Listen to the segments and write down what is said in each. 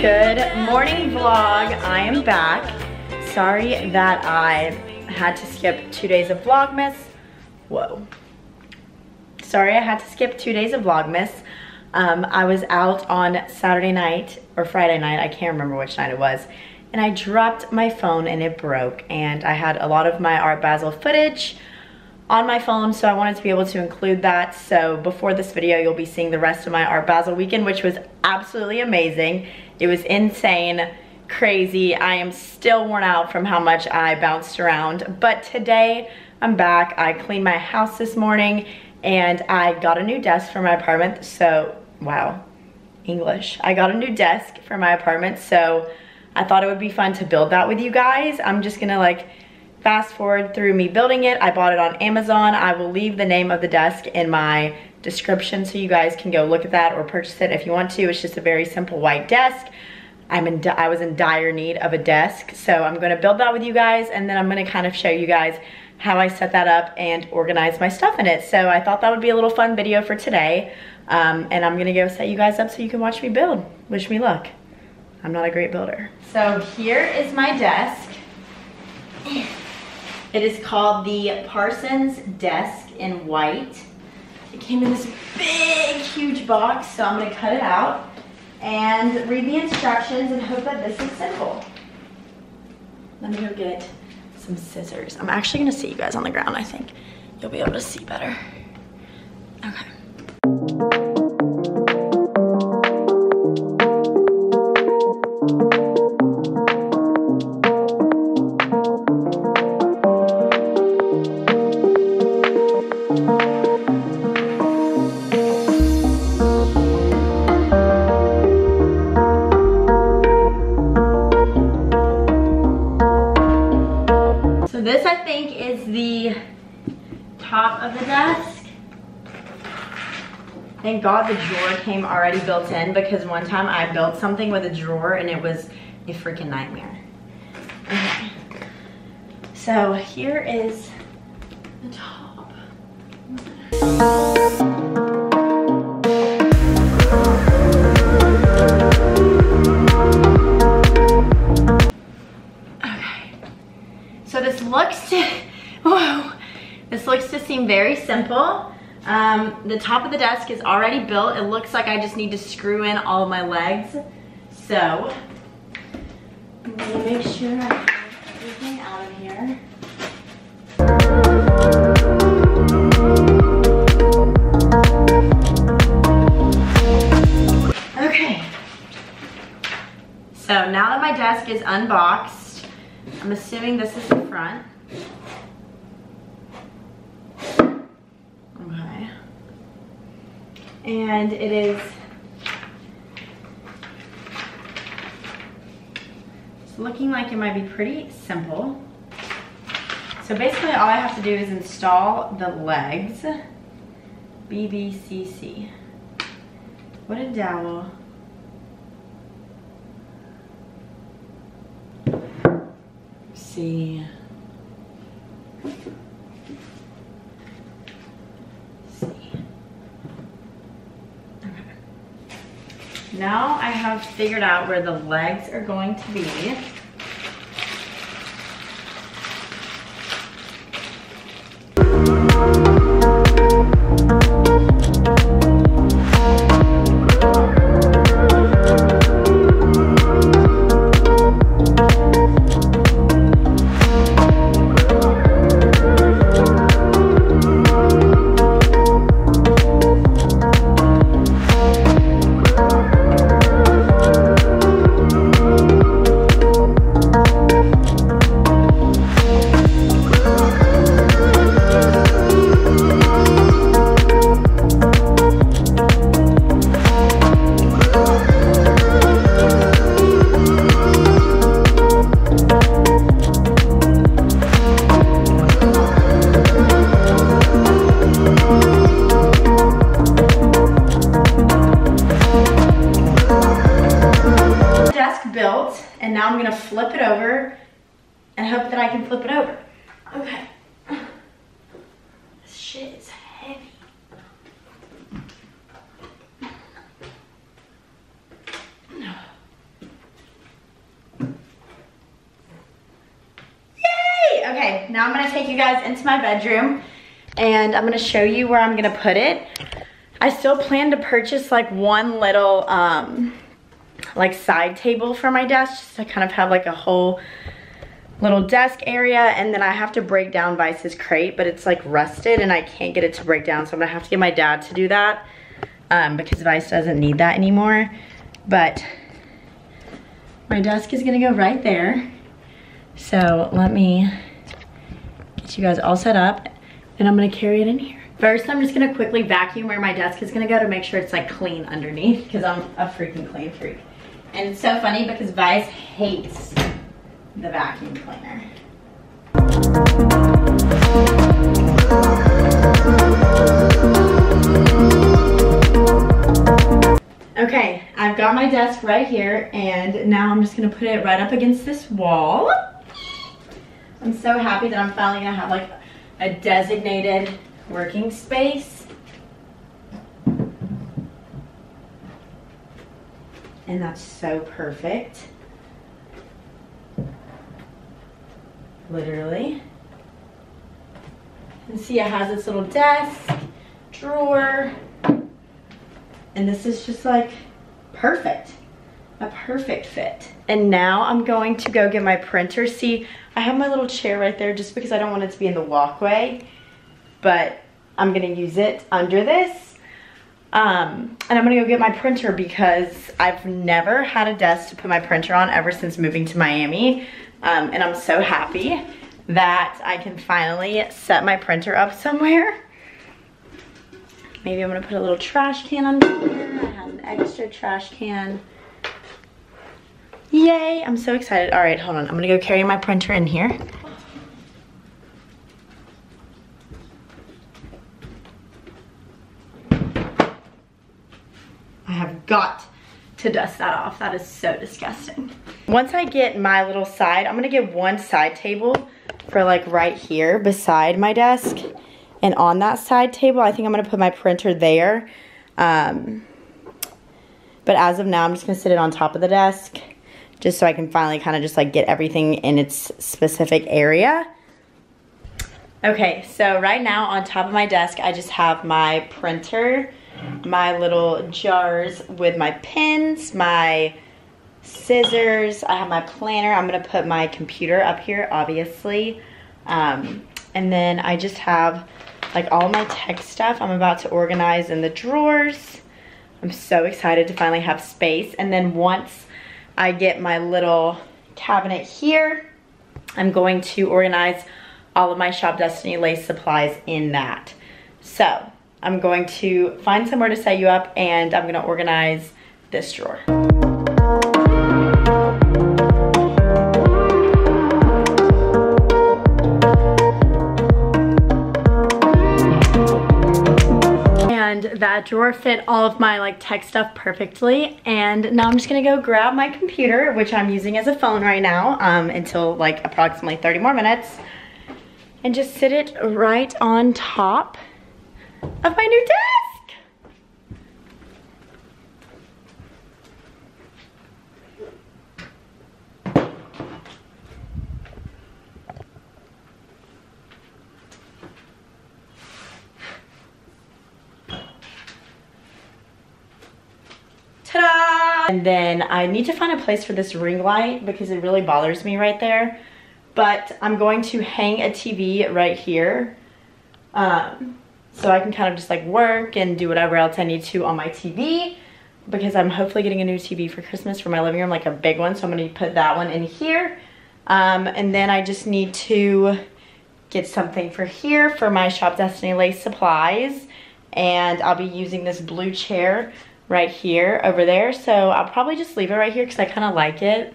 Good morning vlog. I am back. Sorry that I had to skip two days of Vlogmas. Whoa. Sorry I had to skip two days of Vlogmas. Um, I was out on Saturday night or Friday night, I can't remember which night it was, and I dropped my phone and it broke and I had a lot of my Art Basel footage on my phone so I wanted to be able to include that so before this video you'll be seeing the rest of my Art Basel weekend which was absolutely amazing it was insane crazy. I am still worn out from how much I bounced around. But today I'm back. I cleaned my house this morning and I got a new desk for my apartment. So wow English. I got a new desk for my apartment so I thought it would be fun to build that with you guys. I'm just gonna like Fast forward through me building it. I bought it on Amazon. I will leave the name of the desk in my description so you guys can go look at that or purchase it if you want to. It's just a very simple white desk. I'm in, I was in dire need of a desk. So I'm gonna build that with you guys and then I'm gonna kind of show you guys how I set that up and organize my stuff in it. So I thought that would be a little fun video for today. Um, and I'm gonna go set you guys up so you can watch me build. Wish me luck. I'm not a great builder. So here is my desk. It is called the Parsons Desk in white. It came in this big, huge box, so I'm gonna cut it out and read the instructions and hope that this is simple. Let me go get some scissors. I'm actually gonna see you guys on the ground, I think. You'll be able to see better. Okay. Thank God the drawer came already built in because one time I built something with a drawer and it was a freaking nightmare. Okay. So here is the top. Very simple. Um, the top of the desk is already built. It looks like I just need to screw in all my legs. So, I'm gonna make sure I have everything out of here. Okay. So now that my desk is unboxed, I'm assuming this is the front. And it is looking like it might be pretty simple. So basically all I have to do is install the legs. BBCC. What a dowel. see. Now I have figured out where the legs are going to be. Now I'm gonna take you guys into my bedroom and I'm gonna show you where I'm gonna put it. I still plan to purchase like one little um, like side table for my desk just to kind of have like a whole little desk area and then I have to break down Vice's crate but it's like rusted and I can't get it to break down so I'm gonna have to get my dad to do that um, because Vice doesn't need that anymore but my desk is gonna go right there so let me you guys all set up and I'm gonna carry it in here First, I'm just gonna quickly vacuum where my desk is gonna go to make sure it's like clean underneath because I'm a freaking clean freak. And it's so funny because Vice hates the vacuum cleaner. Okay, I've got my desk right here and now I'm just gonna put it right up against this wall. I'm so happy that I'm finally gonna have like a designated working space. And that's so perfect. Literally. And see it has its little desk, drawer, and this is just like perfect a perfect fit. And now I'm going to go get my printer. See, I have my little chair right there just because I don't want it to be in the walkway but I'm gonna use it under this. Um, and I'm gonna go get my printer because I've never had a desk to put my printer on ever since moving to Miami. Um, and I'm so happy that I can finally set my printer up somewhere. Maybe I'm gonna put a little trash can under here. I have an extra trash can. Yay, I'm so excited. All right, hold on. I'm gonna go carry my printer in here. I have got to dust that off. That is so disgusting. Once I get my little side, I'm gonna get one side table for like right here beside my desk. And on that side table, I think I'm gonna put my printer there. Um, but as of now, I'm just gonna sit it on top of the desk just so I can finally kind of just like get everything in its specific area. Okay, so right now on top of my desk, I just have my printer my little jars with my pens, my scissors. I have my planner. I'm to put my computer up here, obviously. Um, and then I just have like all my tech stuff I'm about to organize in the drawers. I'm so excited to finally have space. And then once I get my little cabinet here, I'm going to organize all of my Shop Destynee Lace supplies in that. So I'm going to find somewhere to set you up and I'm gonna organize this drawer. That drawer fit all of my like tech stuff perfectly and now I'm just gonna go grab my computer which I'm using as a phone right now um, until like approximately 30 more minutes and just sit it right on top of my new desk. Then I need to find a place for this ring light because it really bothers me right there. But I'm going to hang a TV right here. Um, so I can kind of just like work and do whatever else I need to on my TV because I'm hopefully getting a new TV for Christmas for my living room, like a big one. So I'm gonna put that one in here. Um, and then I just need to get something for here for my Shop Destynee Lace supplies. And I'll be using this blue chair right here over there. So I'll probably just leave it right here because I kind of like it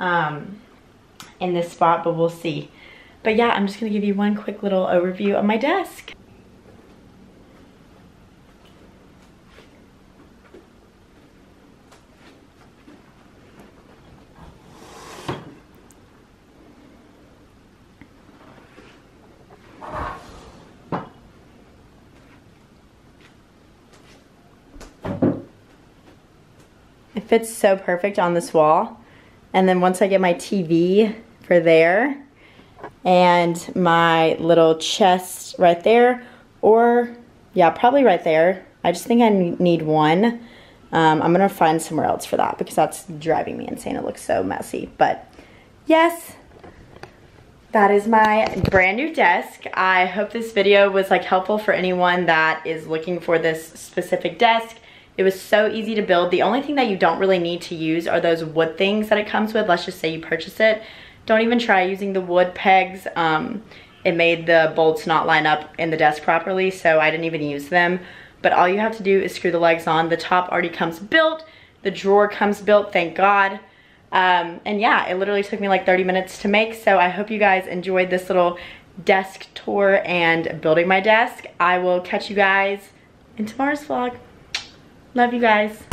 um, in this spot, but we'll see. But yeah, I'm just gonna give you one quick little overview of my desk. It fits so perfect on this wall. And then once I get my TV for there, and my little chest right there, or yeah, probably right there. I just think I need one. Um, I'm gonna find somewhere else for that because that's driving me insane. It looks so messy, but yes, that is my brand new desk. I hope this video was like helpful for anyone that is looking for this specific desk. It was so easy to build. The only thing that you don't really need to use are those wood things that it comes with. Let's just say you purchase it. Don't even try using the wood pegs. Um, it made the bolts not line up in the desk properly, so I didn't even use them. But all you have to do is screw the legs on. The top already comes built. The drawer comes built, thank God. Um, and yeah, it literally took me like 30 minutes to make. So I hope you guys enjoyed this little desk tour and building my desk. I will catch you guys in tomorrow's vlog. Love you guys.